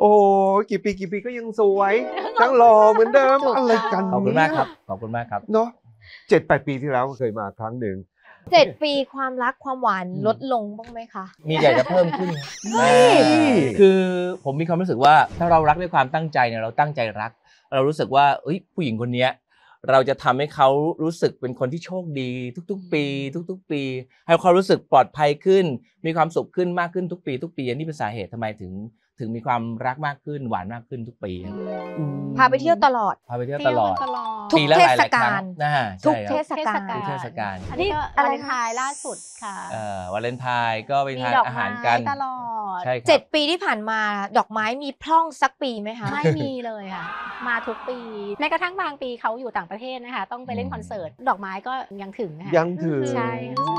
โอ้กี่ปีกี่ปีก็ยังสวยยังหล่อเหมือนเดิมถูกอะไรกันขอบคุณมากครับขอบคุณมากครับเนาะเจ็ดแปดปีที่แล้วเคยมาครั้งหนึ่งเจ็ดปีความรักความหวานอืมลดลงบ้างไหมคะ มีอยากจะเพิ่มขึ้นเฮ้ยอ่าคือผมมีความรู้สึกว่าถ้าเรารักด้วยความตั้งใจเนี่ยเราตั้งใจรัก เรารู้สึกว่าเอ้ยผู้หญิงคนเนี้ย เราจะทำให้เขารู้สึกเป็นคนที่โชคดี ทุก ๆ ปี ทุก ๆ ปี ให้เขารู้สึกปลอดภัยขึ้น มีความสุขขึ้นมากขึ้นทุกปี ทุกปีอันนี้เป็นสาเหตุทำไมถึง ถึงมีความรักมากขึ้นหวานมากขึ้นทุกปีครับพาไปเที่ยวตลอดพาไปเที่ยวเที่ตยวลอดตลอดทุกปีละหลายๆเทศกาลครั้งนะฮะทุกใช่เทครับศกาลทุกเทศกาลอันนี้ก็อะไรวานะเลนไทน์ล่าสุดค่ะเอ่อวาเลนไทน์ก็ไปมีทานดอกอาไม้หารกันตลอด ใช่ครับ เจ็ดปีที่ผ่านมาดอกไม้มีพร่องสักปีไหมคะ ไม่มีเลยค่ะ มาทุกปีแม้กระทั่งบางปีเขาอยู่ต่างประเทศนะคะ ต้องไปเล่นคอนเสิร์ต ดอกไม้ก็ยังถึงนะคะยังถึงใช่ค่ะ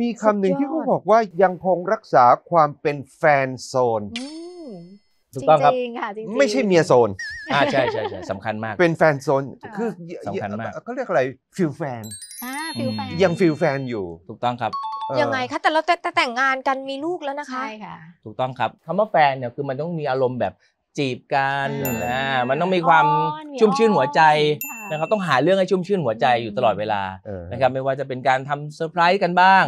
มีคำหนึ่งสุดยอดที่เขาบอกว่ายังคงรักษาความเป็นแฟนโซน อืมถูกต้องครับ จริงๆค่ะจริงๆ ไม่ใช่เมียโซน อ่าใช่ใช่ใช่สำคัญมาก เป็นแฟนโซนค่ะคือสำคัญมาก เขาเรียกอะไร feel แฟน อ่า feel แฟนยัง feel แฟนอยู่ ถูกต้องครับเออยังไงคะแต่เราแต่แต่แต่งงานกันมีลูกแล้วนะคะใช่ค่ะ ถูกต้องครับคำว่าแฟนเนี่ยคือมันต้องมีอารมณ์แบบจีบกันอืมอ่ามันต้องมีความอ้อนมีชุ่มชื่นหัวใจค่ะนะครับต้องหาเรื่องให้ชุ่มชื่นหัวใจอยู่ตลอดเวลาเออนะครับไม่ว่าจะเป็นการทำเซอร์ไพรส์กันบ้าง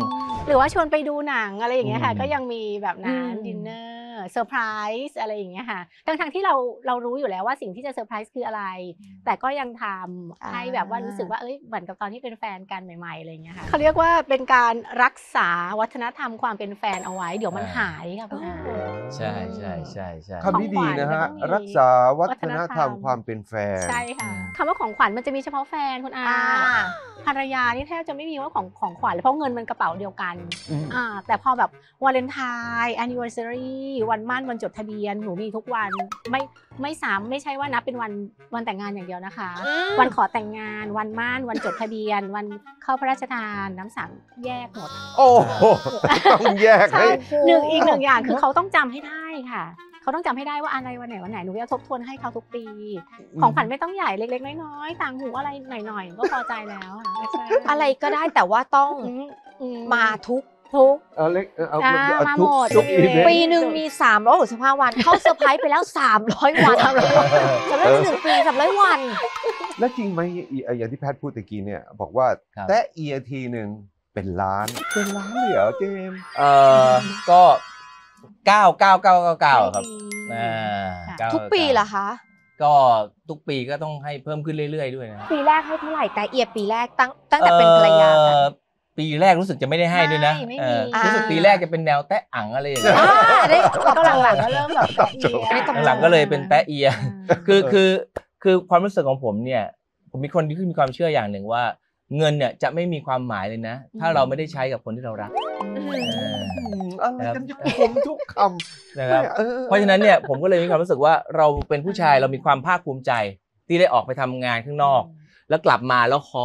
หรือว่าชวนไปดูหนังอะไรอย่างเงี้ยค่ะอืมก็ยังมีแบบนั้นอืม dinner surprise อะไรอย่างเงี้ยค่ะ ทั้งทั้งๆที่เราเรารู้อยู่แล้วว่าสิ่งที่จะเซอร์ไพรส์คืออะไร แต่ก็ยังทำให้แบบว่ารู้สึกว่าเอ้ยเหมือนกับตอนที่เป็นแฟนกันใหม่ๆอะไรอย่างเงี้ยค่ะเขาเรียกว่าเป็นการรักษาวัฒนธรรมความเป็นแฟนเอาไว้ เดี๋ยวมันหายค่ะคุณอาใช่ใช่ใช่ใช่คำนี้ดีนะฮะของขวัญก็ต้องมีรักษาวัฒนธรรมวัฒนธรรมความเป็นแฟนใช่ค่ะอืมคำว่าของขวัญมันจะมีเฉพาะแฟนคุณอาอ่า ภรรยานี่แทบจะไม่มีว่าของของขวัญเลยเพราะเงินมันกระเป๋าเดียวกันอืมอ่าแต่พอแบบวาเลนไทน์แอนนิว r ร์ a รีวันมั่นวันจดทะเบียนหนูมีทุกวันไม่ไม่สามไม่ใช่ว่านับเป็นวันวันแต่งงานอย่างเดียวนะคะอืมวันขอแต่งงานวันมั่นวันจดทะเบียน วันเข้าพระราชทานน้ำสังแยกหมด โอ้โหต้องแยกใช่ให้หนึ่งอีกหนึ่งอย่างคือเขาต้องจำให้ได้ค่ะ เขาต้องจำให้ได้ว่าอะไรวันไหนวันไหนหนูจะทบทวนให้เขาทุกปี ของขวัญไม่ต้องใหญ่เล็ก ๆ น้อยๆต่างหูอะไรหน่อยๆก็พอใจแล้วค่ะใช่อะไรก็ได้แต่ว่าต้องอืมอืมาทุกทุกเอาเล็กเอาเอาอ่าเอามาทุกหมดทุกไม่อีมีเวนต์ปีหนึ่งมี3 6 5วัน เข้าเซอร์ไพรส์ไปแล้ว 300 วันสำหรับหนึ่งปี300วัน แล้วจริงไหมอีไอ้อย่างที่แพทย์พูดตะกี้เนี่ย บอกว่าครับแตะเอียทีหนึ่งเป็นล้านเป็นล้านเลยเหรอเจมส์เอ่อก็ เก้าเก้าเก้าเก้าเก้าครับไม่ดีอ่าค่ะเก้าทุกปีเหรอคะก็ทุกปีก็ต้องให้เพิ่มขึ้นเรื่อยๆด้วยนะปีแรกให้เท่าไหร่แต่เอียปีแรกตั้งตั้งแต่เป็นภรรยากันเอ่อปีแรกรู้สึกจะไม่ได้ให้ด้วยนะไม่ไม่เออมีรู้สึกอ่าปีแรกจะเป็นแนวแตะอังอะไรอย่างเงี้ยอ่าได้แล้วก็หลังๆก็เริ่มแบบแตะเอียอันนี้ตบหลังๆก็เลยเป็นแตะเอียอ่าคือคือคือความรู้สึกของผมเนี่ย ผมมีคนที่มีความเชื่ออย่างหนึ่งว่า เงินเนี่ยจะไม่มีความหมายเลยนะ ถ้าเราไม่ได้ใช้กับคนที่เรารัก อืมเอออืมอะไรกันจะคมทุกคำนะครับออเพราะฉะนั้นเนี่ยผมก็เลยมีความรู้สึกว่าเราเป็นผู้ชายเรามีความภาคภูมิใจที่ได้ออกไปทำงานข้างนอก แล้วกลับมาแล้วขอ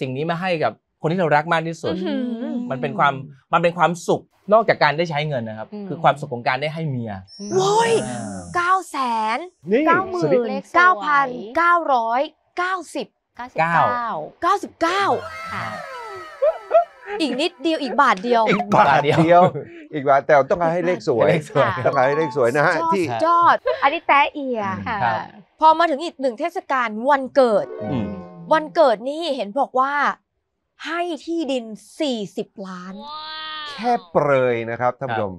สิ่งนี้มาให้กับคนที่เรารักมากที่สุดอื้อหือมันเป็นความมันเป็นความสุขนอกจากการได้ใช้เงินนะครับอืมคือความสุขของการได้ให้เมียโว้ยอ่าเก้าแสนนี่เก้าหมื่สวัสดีนเก้าพันเก้าร้อยเก้าสิบเก้าสิบเก้าเก้าเก้าสิบเก้าค่ะ อีกนิดเดียวอีกบาทเดียว อีกบาทเดียว อีกบาทแต่ต้องการให้เลขสวยเลขสวยต้องการให้เลขสวยนะฮะยอดที่สุดยอด อันนี้แตะเอียค่ะครับพอมาถึงอีกหนึ่งเทศกาลวันเกิดอืมวันเกิดนี่เห็นบอกว่า ให้ที่ดิน 40 ล้าน แค่เปรยนะครับท่านผู้ชม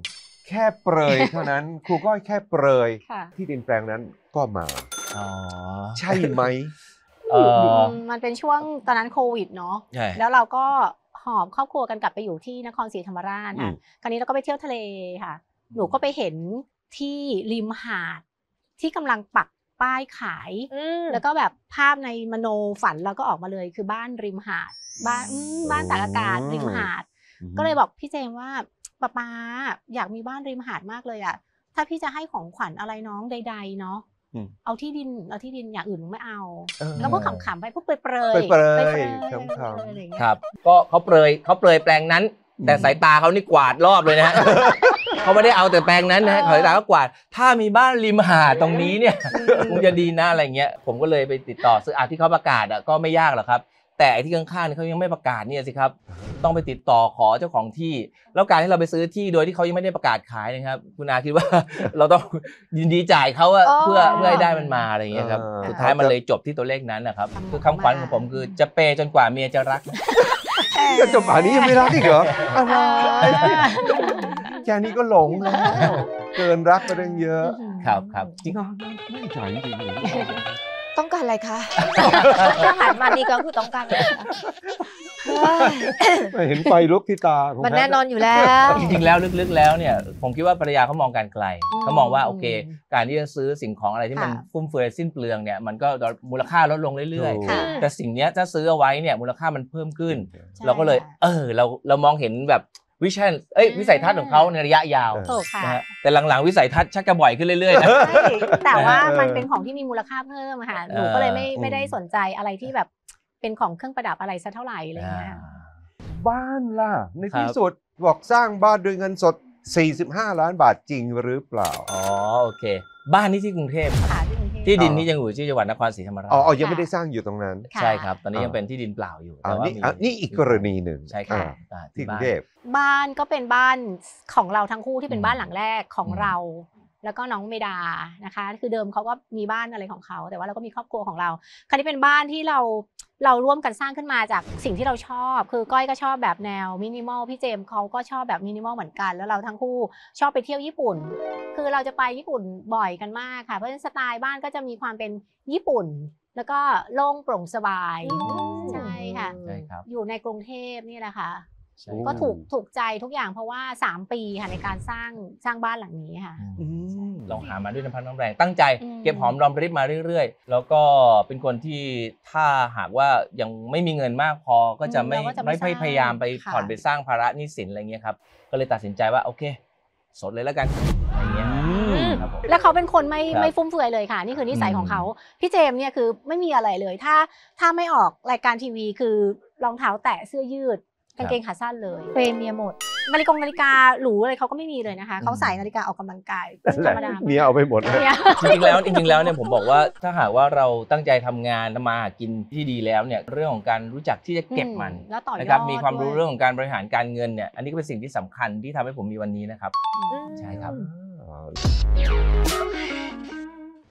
แค่เปรยเท่านั้น ครูก้อยแค่เปรยค่ะที่ดินแปลงนั้นก็มาอ๋อใช่ไหมเอ่อมมันเป็นช่วงตอนนั้นโควิดเนาะใช่แล้วเราก็ห อบครอบครัวกันกลับไปอยู่ที่นครศรีธรรมราชอืค่ะมคราวนี้เราก็ไปเที่ยวทะเลค่ะ หนูก็ไปเห็นที่ริมหาดที่กำลังปักป้ายขาย แล้วก็แบบภาพในมโนฝันเราก็ออกมาเลยคือบ้านริมหาด บ้านอืมบ้านตากอากาศริมหาด ก็เลยบอกพี่เจมส์ว่าป้าป๊าอยากมีบ้านริมหาดมากเลยอะถ้าพี่จะให้ของขวัญอะไรน้องใด ๆ เนาะอืม เอาที่ดินเอาที่ดินอย่างอื่นหนูไม่เอาเออแล้วก็ขำๆไปพวกเปรยๆเปรยๆเปรยๆขำๆอะไรอย่างเงี้ยครับ ก็เขาเปรยเขาเปรยแปลงนั้น แต่สายตาเขานี่กวาดรอบเลยนะฮะเขาไม่ได้เอาแต่แปลงนั้นนะฮะเออสายตาก็กวาด ถ้ามีบ้านริมหาดตรงนี้เนี่ยคงจะดีนะอะไรเงี้ย ผมก็เลยไปติดต่อซื้ออะที่เขาประกาศอะก็ไม่ยากหรอกครับ แต่ไอ้ที่ข้างๆเนี่ยเขายังไม่ประกาศเนี่ยสิครับต้องไปติดต่อขอเจ้าของที่ แล้วการที่เราไปซื้อที่โดยที่เขายังไม่ได้ประกาศขายนะครับ คุณอาคิดว่า เราต้องยินดีจ่ายเขาอะอ๋อเพื่อเพื่อให้ได้มันมาอะไรอย่างเงี้ยครับอ่าสุดท้ายมันเลยจบที่ตัวเลขนั้นนะครับคือคำขวัญของผมคือจะเปย์จนกว่าเมียจะรักก็จบอันนี้ยังไม่รักอีกเหรออะไรแค่นี้ก็หลงแล้วเกินรักไปเรื่องเยอะครับครับจริงเนาะไม่จ่ายจริงๆเลยต้อง การอะไรคะถ้าหันมานี่ก็คือต้องการอะไรคะเฮ้ยไม่เห็นไฟลุกที่ตาของมันพทแน่นอนอยู่แล้ว จริงๆแล้วลึกๆแล้วเนี่ย ผมคิดว่าภรรยาเขามองการไกลอืมเขามองว่าโอเค การที่จะซื้อสิ่งของอะไรที่มันค่ะฟุ่มเฟือยสิ้นเปลืองเนี่ยมันก็มูลค่าลดลงเรื่อยถูกค่ะๆแต่สิ่งเนี้ยถ้าซื้อเอาไว้เนี่ยมูลค่ามันเพิ่มขึ้นใช่เราก็เลยค่ะเออเราเรามองเห็นแบบ วิชั่นเอ้ยอืมวิสัยทัศน์ของเขาในระยะยาวเออถูกค่ะนะฮะแต่หลังๆ วิสัยทัศน์ชักจะบ่อยขึ้นเรื่อยๆนะ ใช่แต่ว่าเออมันเป็นของที่มีมูลค่าเพิ่มอะค่ะ หนูก็เลยไม่เออไม่ได้สนใจอะไรที่แบบเป็นของเครื่องประดับอะไรสักเท่าไหร่อะไรอย่างเงี้ยบ้านล่ะ ในครับที่สุดบอกสร้างบ้านด้วยเงินสด 45 ล้านบาทจริงหรือเปล่า อ๋อโอเค บ้านนี้ที่กรุงเทพครับค่ะที่กรุงเทพ ที่ดินนี้ยังอยู่ที่จังหวัดนครศรีธรรมราชอ๋ออ๋อยังไม่ได้สร้างอยู่ตรงนั้นค่ะใช่ครับ ตอนนี้ยังอ่าเป็นที่ดินเปล่าอยู่อ่าแต่ว่านี่มีอะนี่อีกกรณีหนึ่งใช่ครับอ่าอ่าที่กรุบ้านงเทพบ้านก็เป็นบ้านของเราทั้งคู่ที่เป็นอืมบ้านหลังแรกของอืมเรา แล้วก็น้องเมดานะคะ คือเดิมเขาก็มีบ้านอะไรของเขา แต่ว่าเราก็มีครอบครัวของเรา คราวนี้เป็นบ้านที่เราเราร่วมกันสร้างขึ้นมาจากสิ่งที่เราชอบ คือก้อยก็ชอบแบบแนวมินิมอลพี่เจมส์เขาก็ชอบแบบมินิมอลเหมือนกัน แล้วเราทั้งคู่ชอบไปเที่ยวญี่ปุ่น คือเราจะไปญี่ปุ่นบ่อยกันมากค่ะ เพราะฉะนั้นสไตล์บ้านก็จะมีความเป็นญี่ปุ่น แล้วก็โล่งโปร่งสบายอืมใช่ค่ะ ใช่ครับ อยู่ในกรุงเทพนี่แหละค่ะใช่โอ้ ก็ถูกถูกใจทุกอย่างเพราะว่า 3 ปีค่ะในการสร้างสร้างบ้านหลังนี้ค่ะอืมอืมลองหามาด้วยน้ำพักน้ำแรงตั้งใจอืมเก็บหอมรอมริบมาเรื่อย ๆ แล้วก็เป็นคนที่ถ้าหากว่ายังไม่มีเงินมากพอก็จะไม่เราก็จะไม่ไม่สร้างพยายามไปค่ะผ่อนไปสร้างภาระหนี้สินอะไรเงี้ยครับก็เลยตัดสินใจว่าโอเค สดเลยแล้วกันอะไรเงี้ยอืมครับผมแล้วเขาเป็นคนไม่ครับไม่ฟุ่มเฟือยเลยค่ะ นี่คือนิสัยอืมของเขาพี่เจมส์เนี่ยคือไม่มีอะไรเลยถ้าถ้าไม่ออกรายการทีวีคือรองเท้าแตะเสื้อยืด กางเกงขาสั้นเลยเปรมเมียหมด นาฬิกานาฬิกาหรูอะไรเขาก็ไม่มีเลยนะคะเขาใส่นาฬิกาออกกำลังกายธรรมดาเมียเอาไปหมดเลยเนี่ยจริงๆแล้วจริงๆแล้วเนี่ยผมบอกว่าถ้าหากว่าเราตั้งใจทำงานทำมาหากินที่ดีแล้วเนี่ยเรื่องของการรู้จักที่จะเก็บมันแล้วต่อยอดนะครับมีความรู้ด้วยเรื่องของการบริหารการเงินเนี่ยอันนี้ก็เป็นสิ่งที่สำคัญที่ทำให้ผมมีวันนี้นะครับใช่ครับอ่า